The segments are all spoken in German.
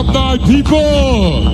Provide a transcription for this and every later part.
about thy people.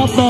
off the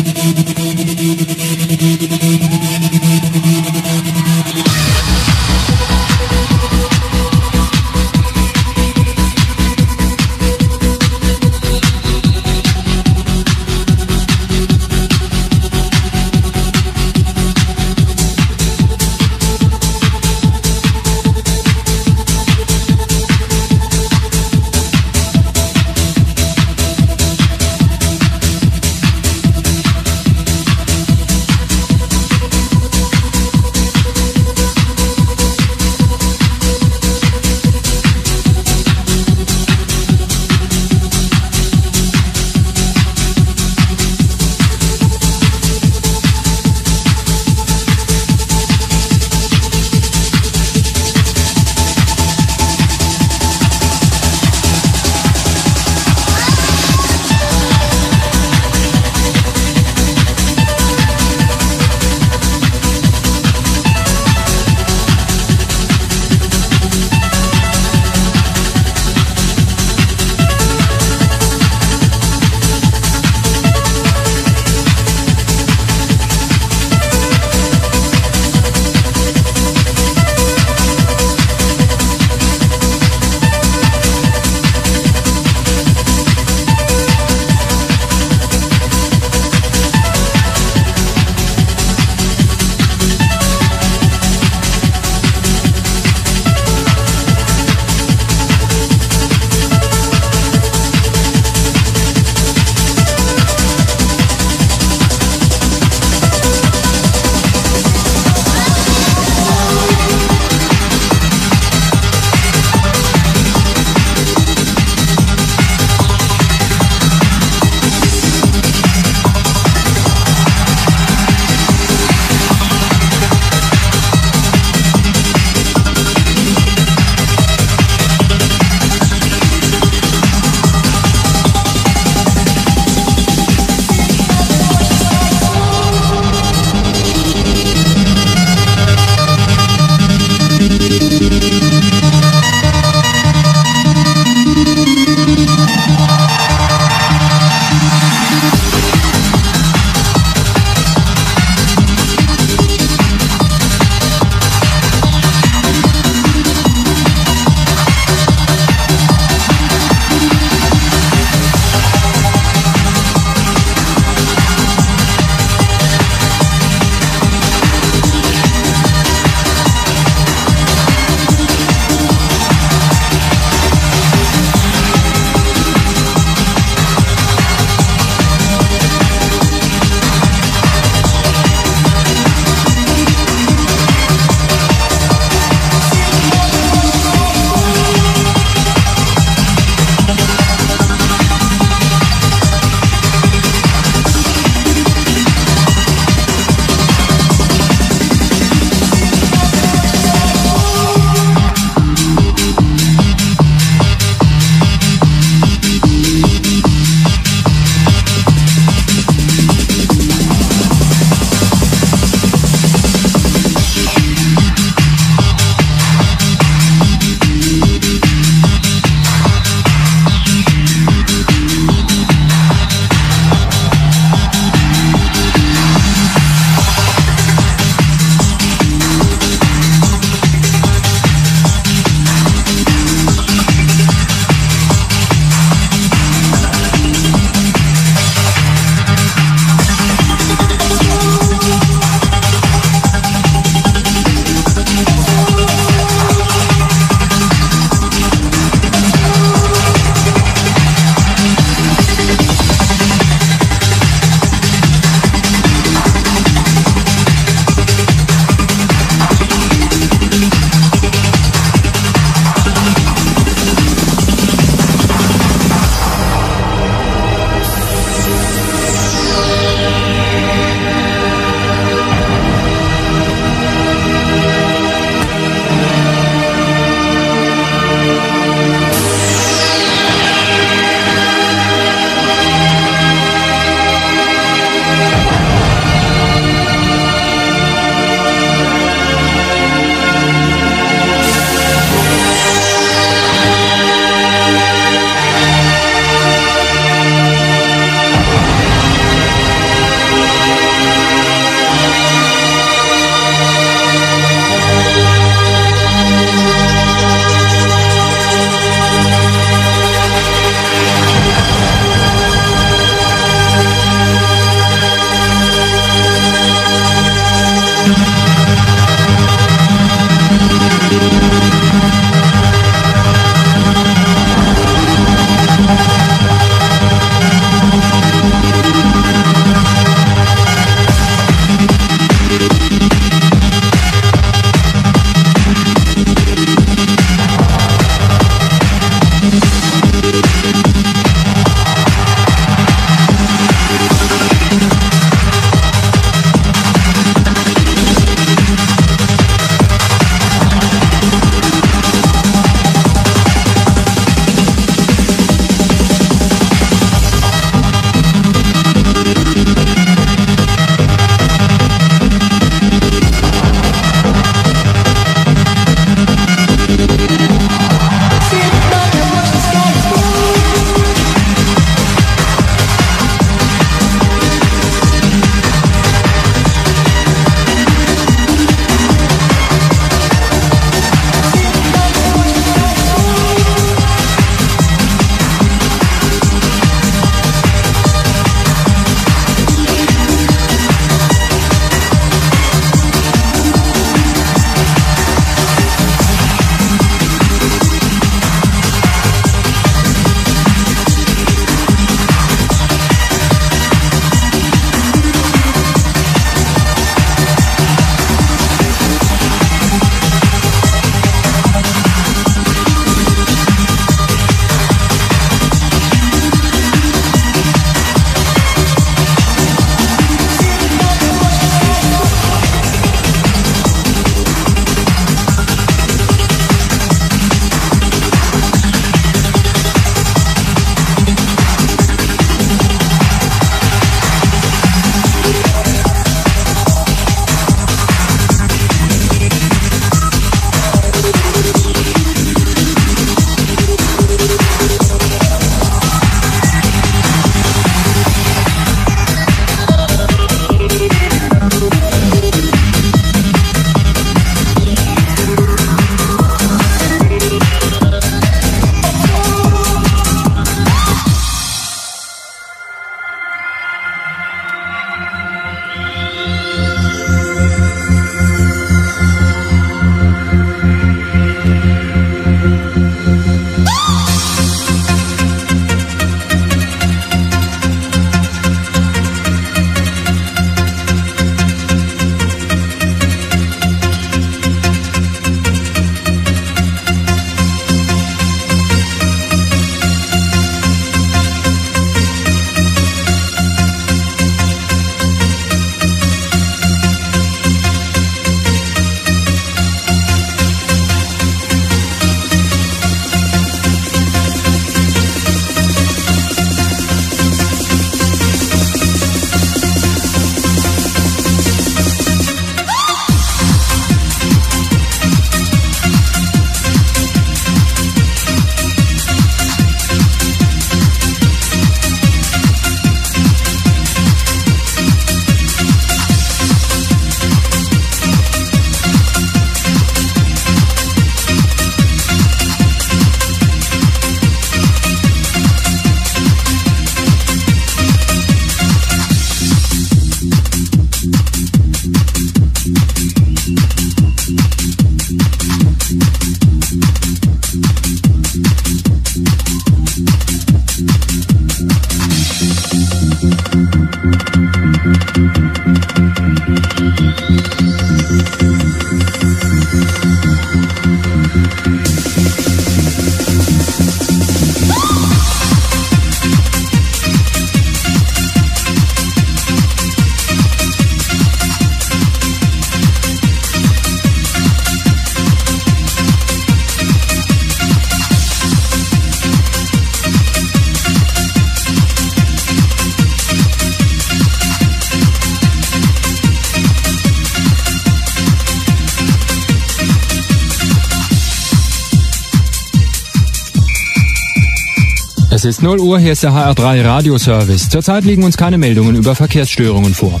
Es ist 0 Uhr, hier ist der HR3 Radioservice. Zurzeit liegen uns keine Meldungen über Verkehrsstörungen vor.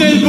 del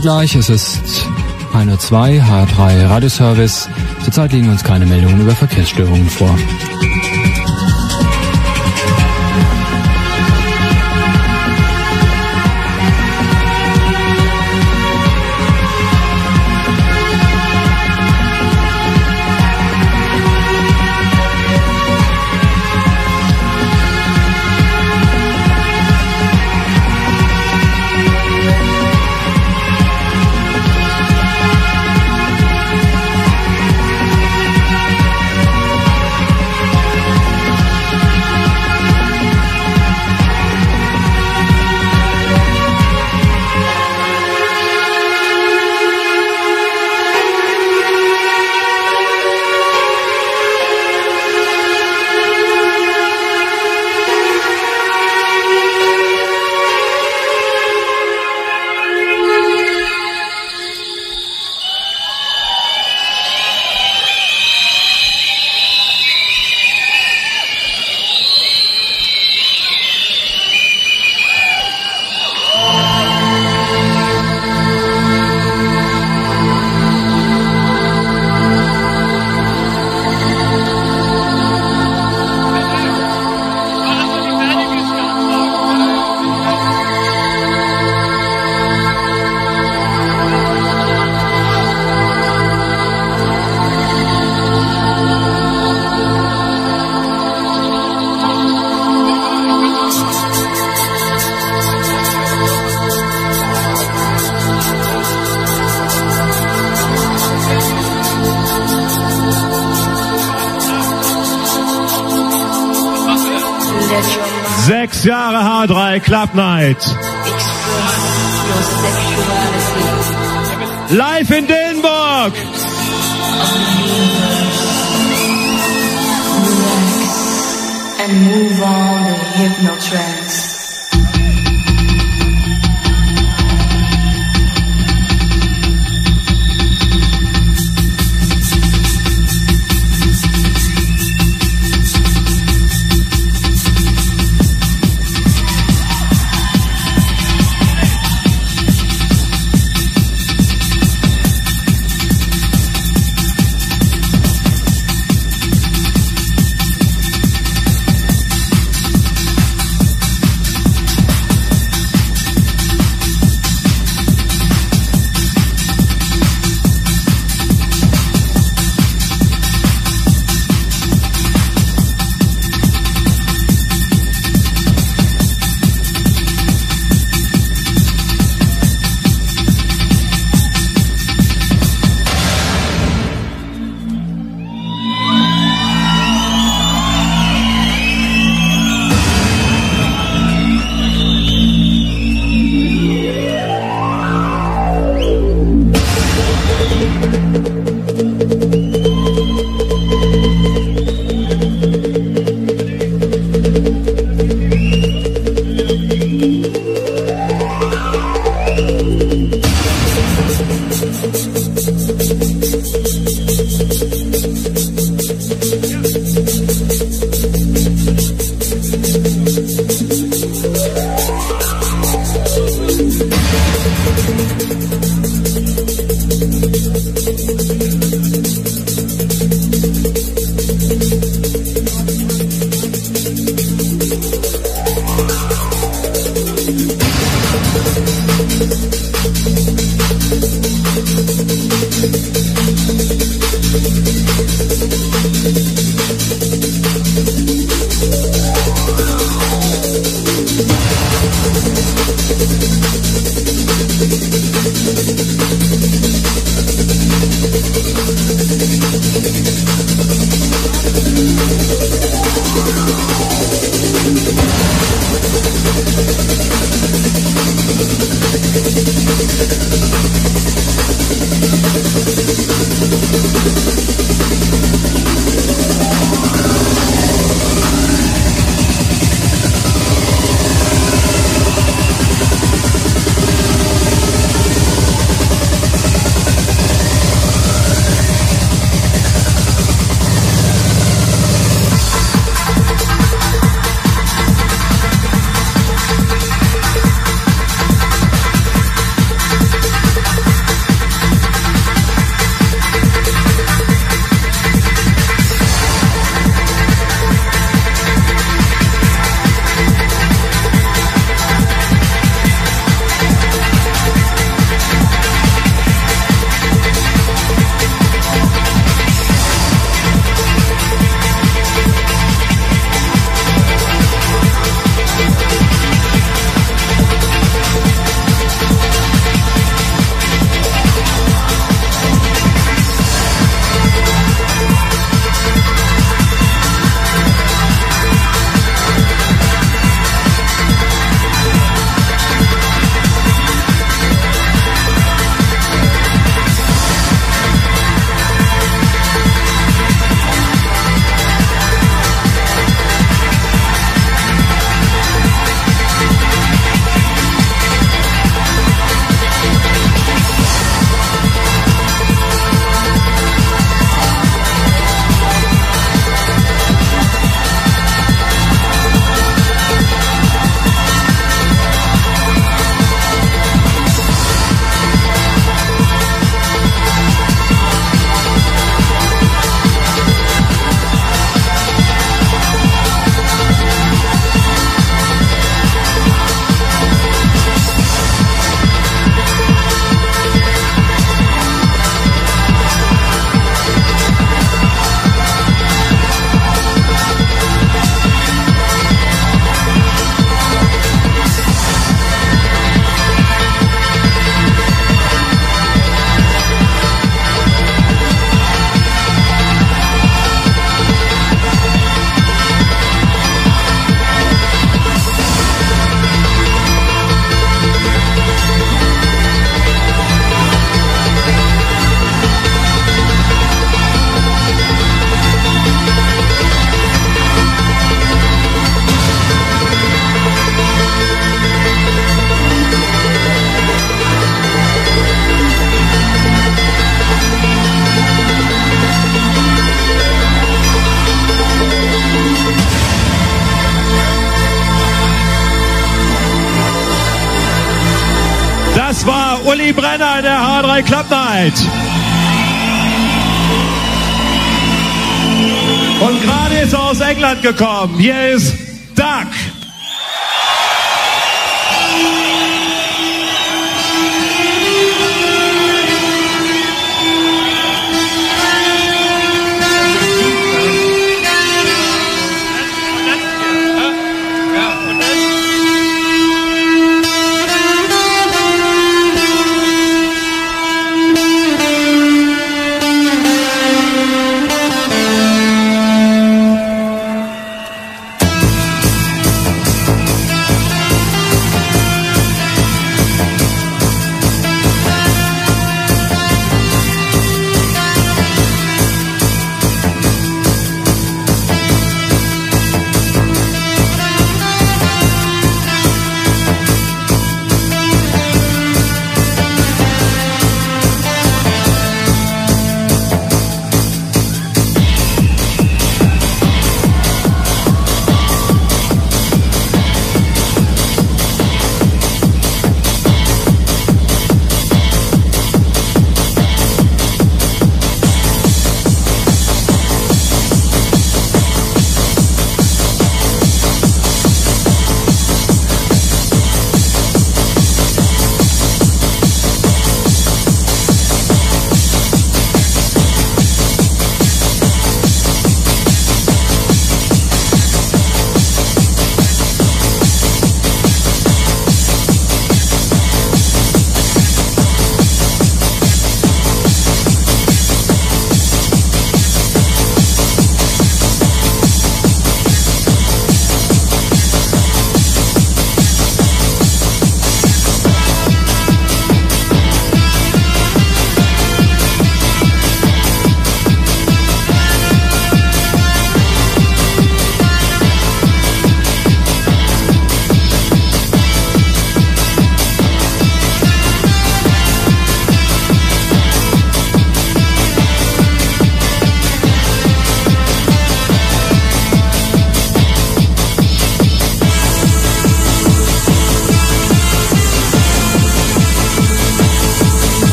gleich, es ist 1.02 Uhr, H3 Radioservice. Zurzeit liegen uns keine Meldungen über Verkehrsstörungen vor.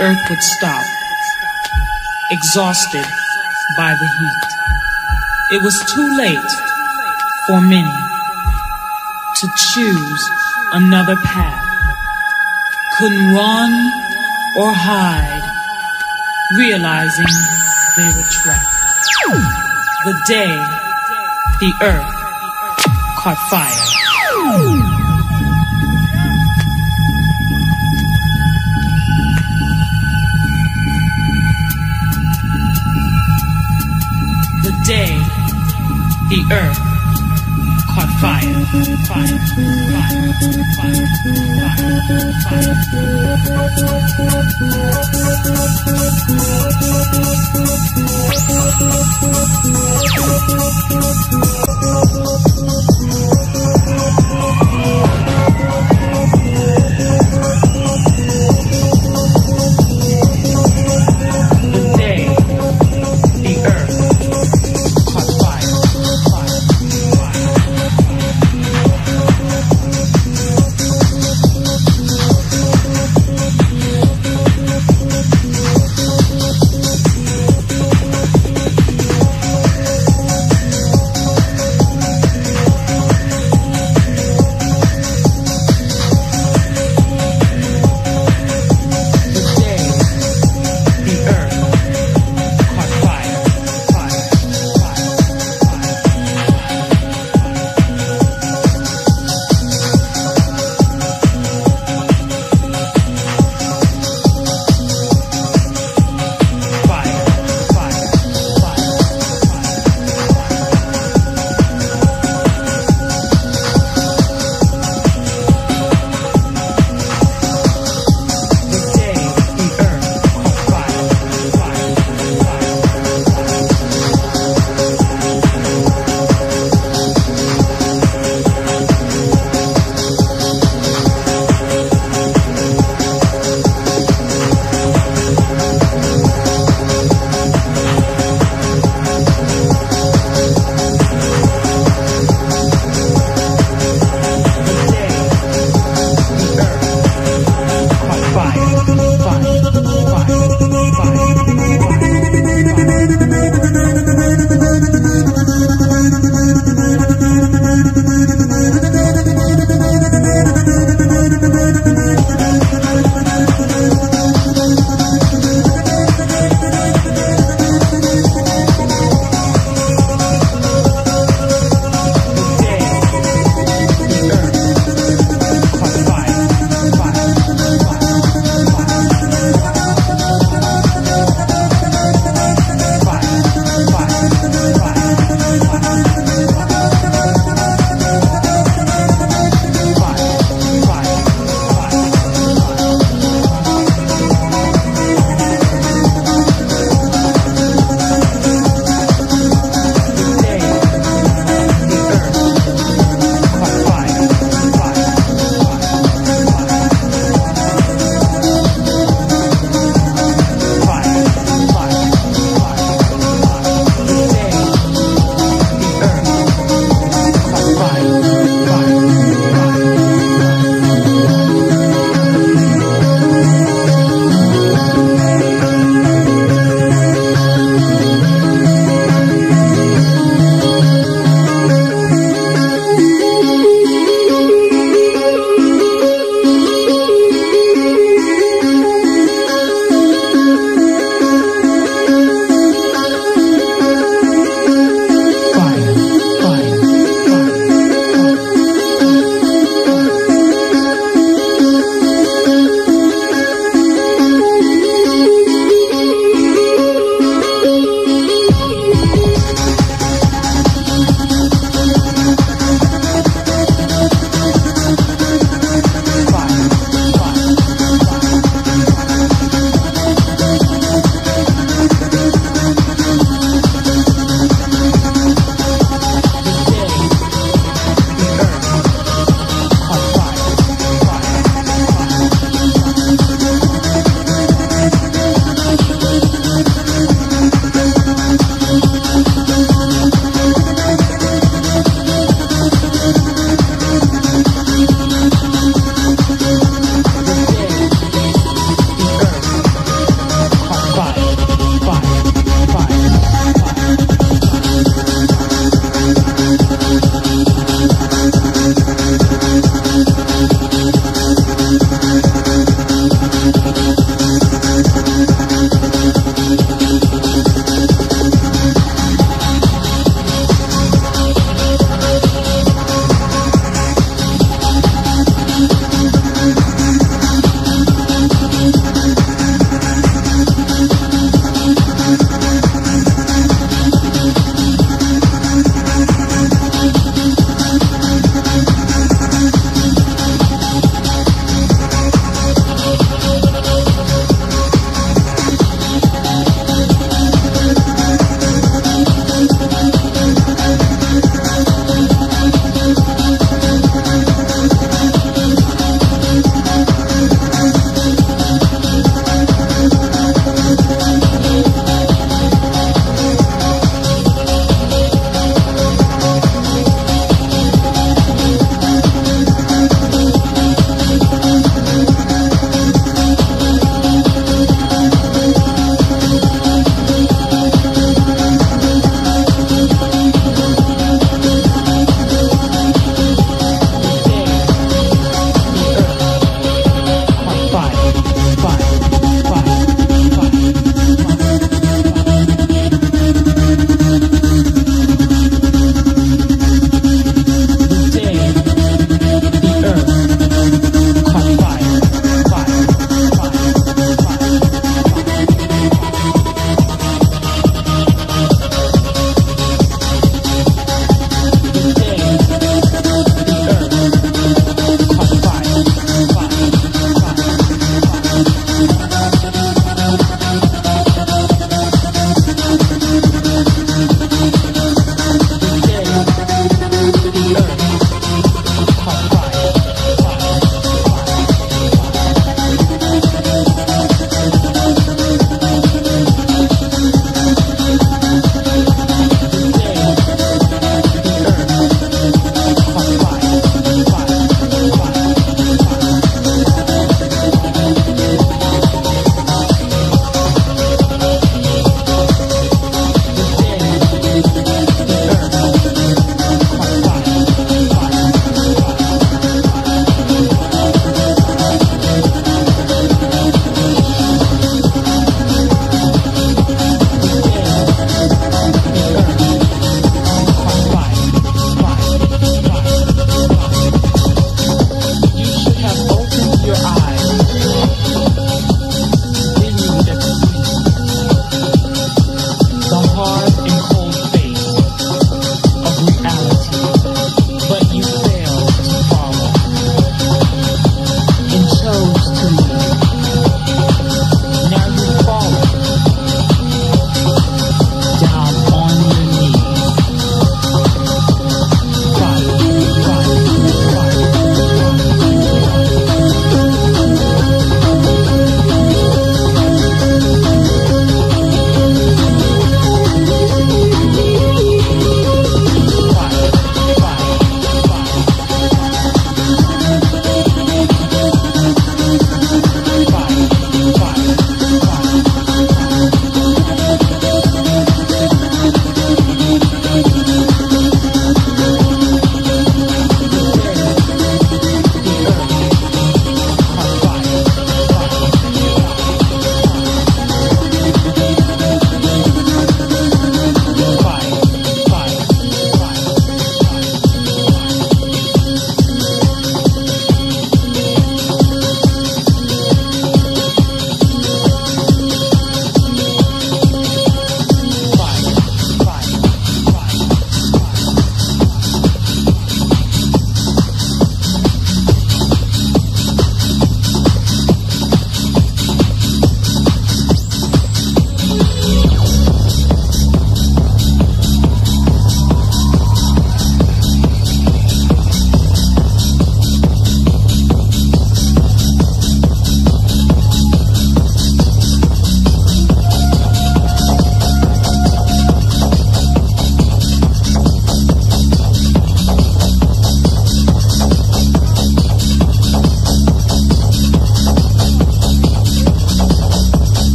Earth would stop, exhausted by the heat. It was too late for many to choose another path. Couldn't run or hide, realizing they were trapped. The day the earth caught fire. Earth caught fire. Fire, fire, fire, fire, fire. The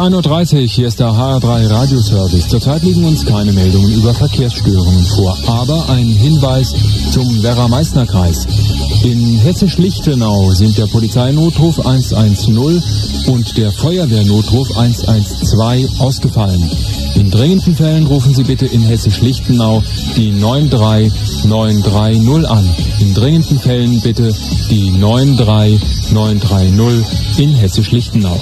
1.30 Uhr, hier ist der HR3 Radioservice. Zurzeit liegen uns keine Meldungen über Verkehrsstörungen vor, aber ein Hinweis zum Werra-Meißner-Kreis. In Hessisch-Lichtenau sind der Polizeinotruf 110 und der Feuerwehrnotruf 112 ausgefallen. In dringenden Fällen rufen Sie bitte in Hessisch-Lichtenau die 93930 an. In dringenden Fällen bitte die 93930 in Hessisch-Lichtenau.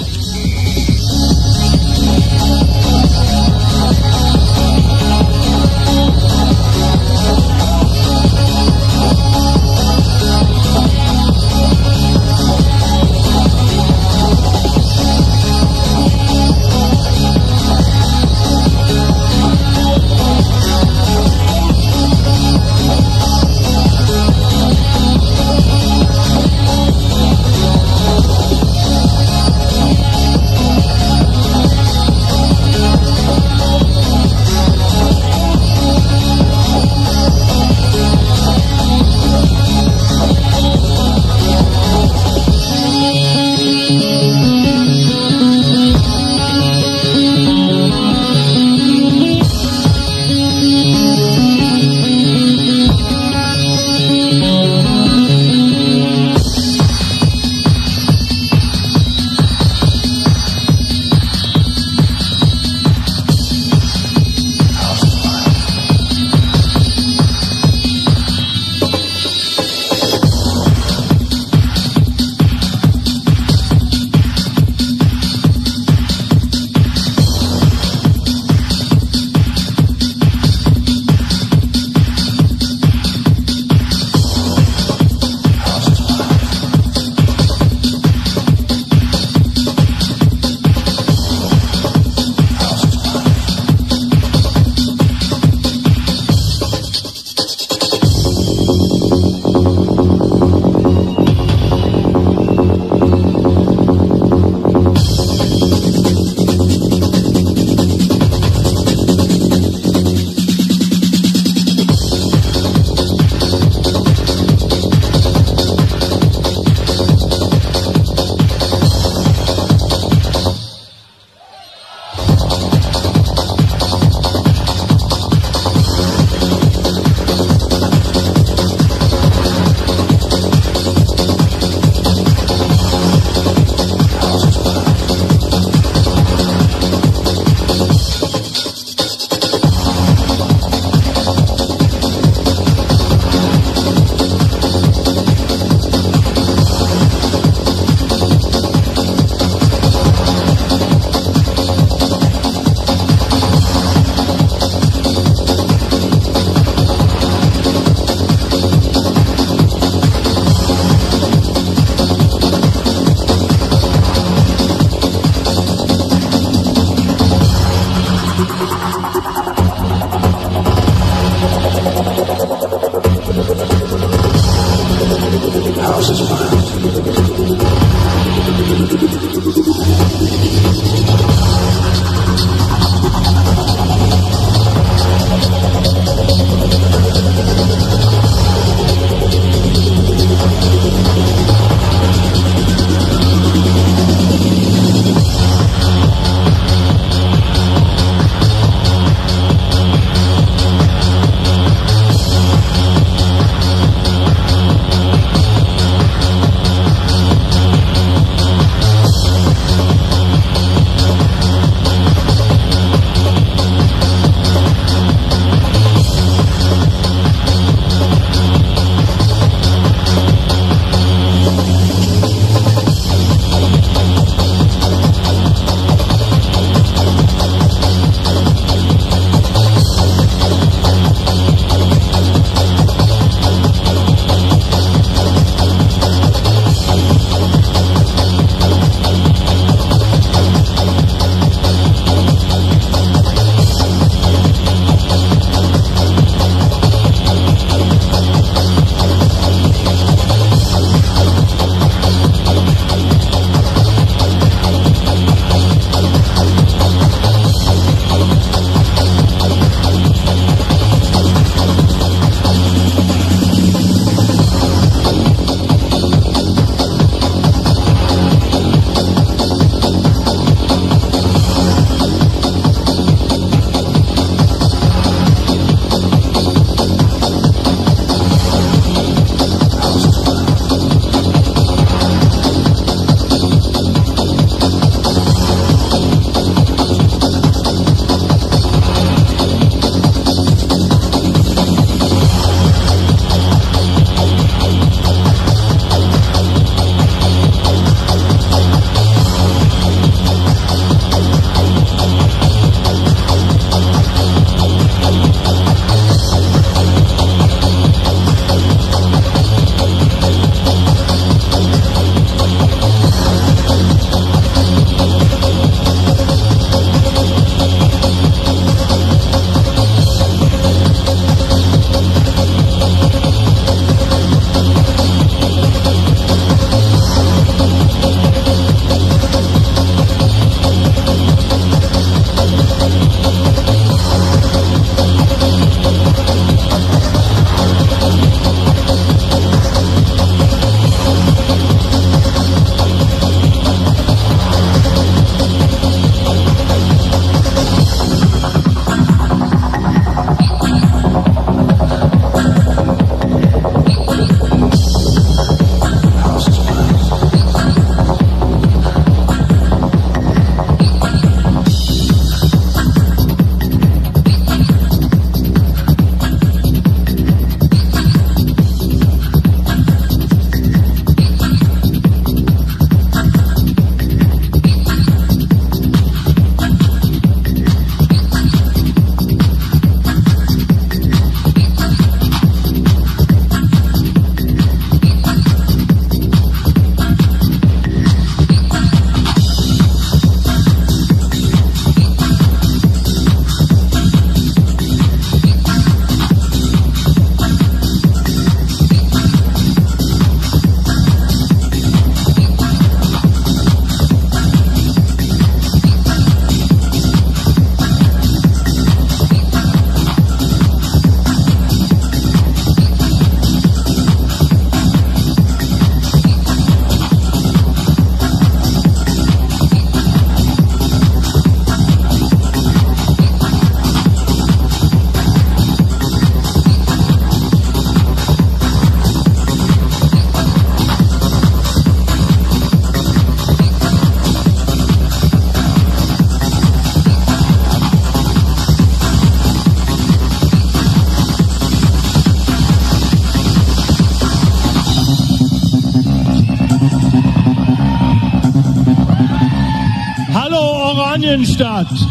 Innenstadt.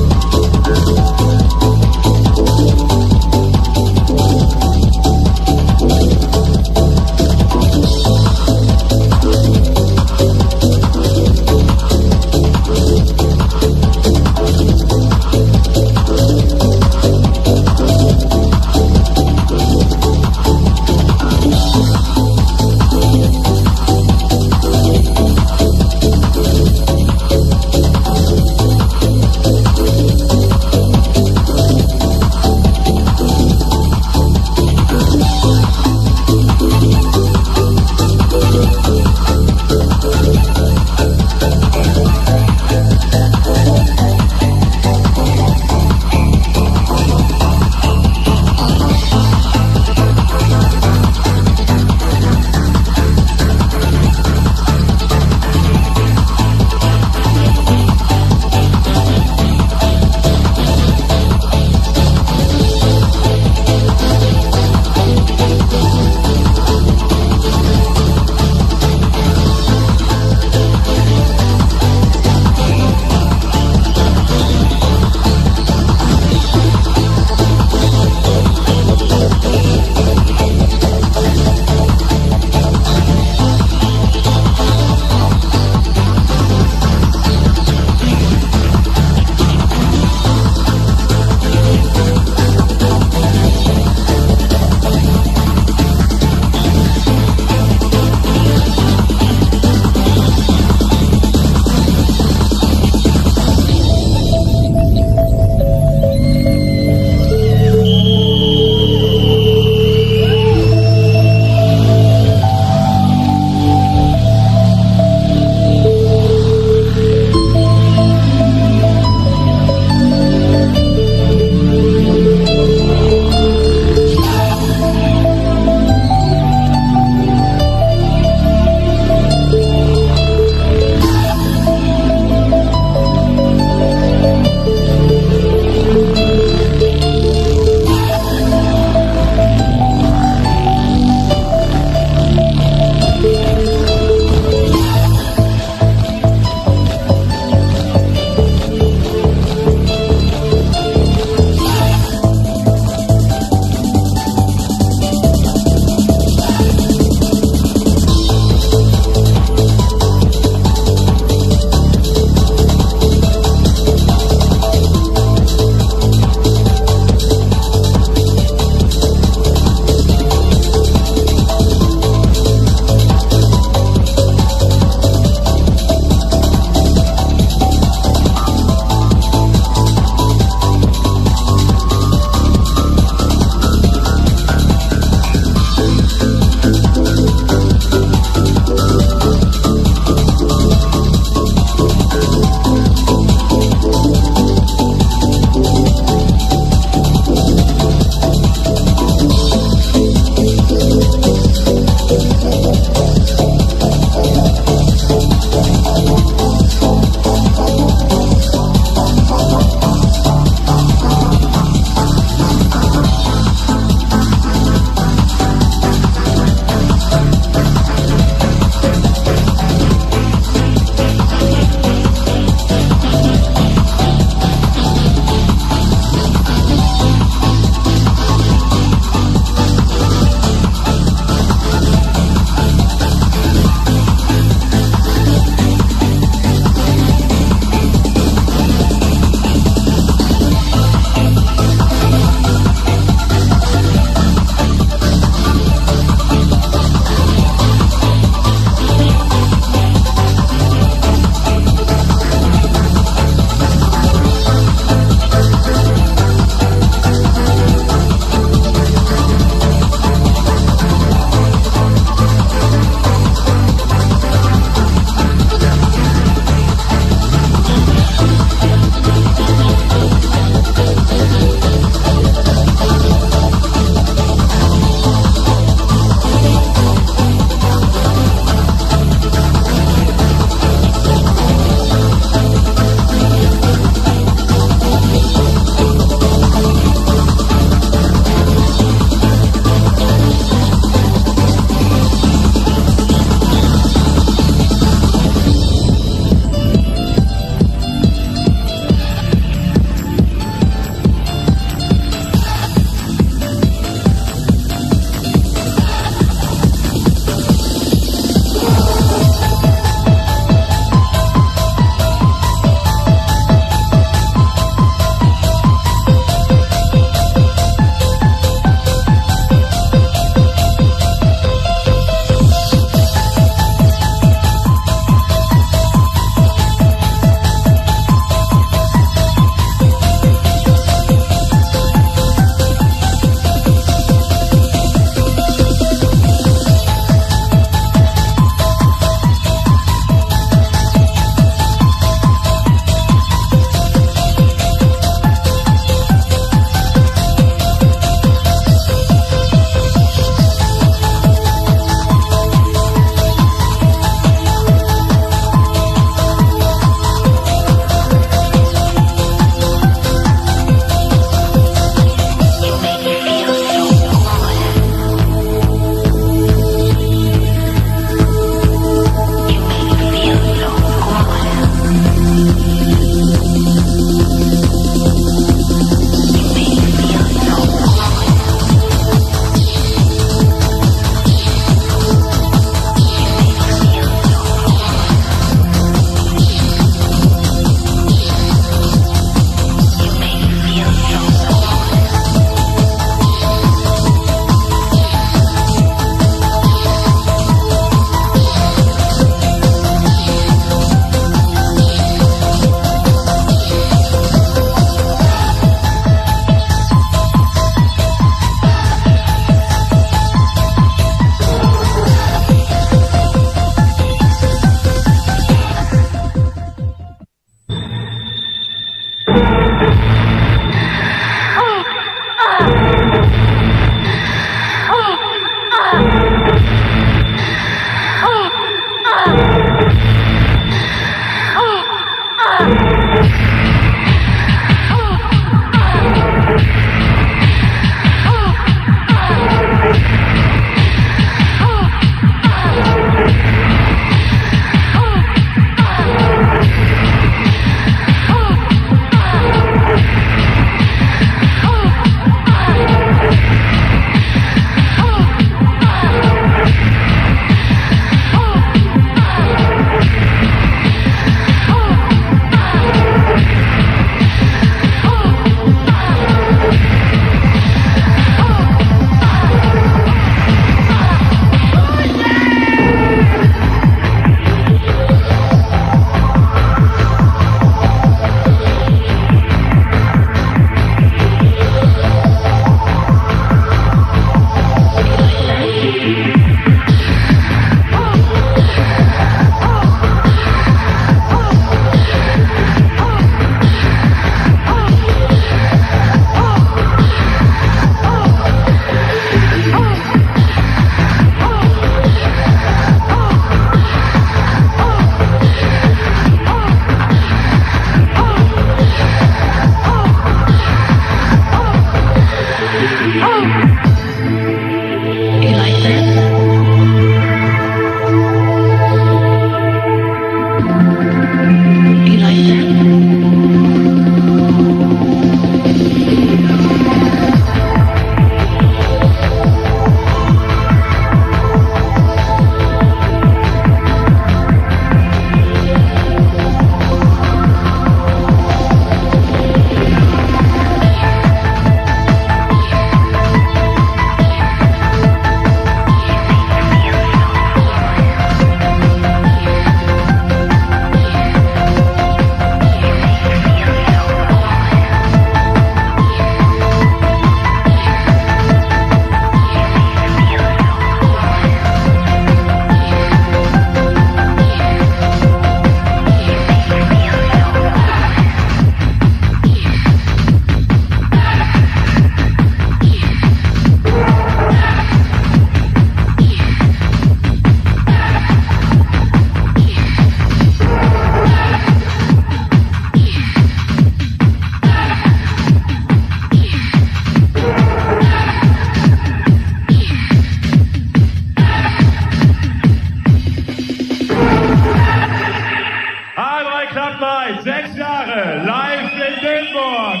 Zeit, sechs Jahre, live in Dillenburg.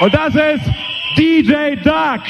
Und das ist DJ Duck.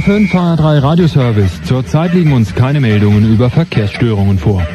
2.05 Uhr HR3 Radioservice. Zurzeit liegen uns keine Meldungen über Verkehrsstörungen vor.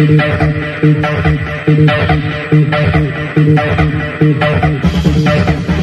Thank you.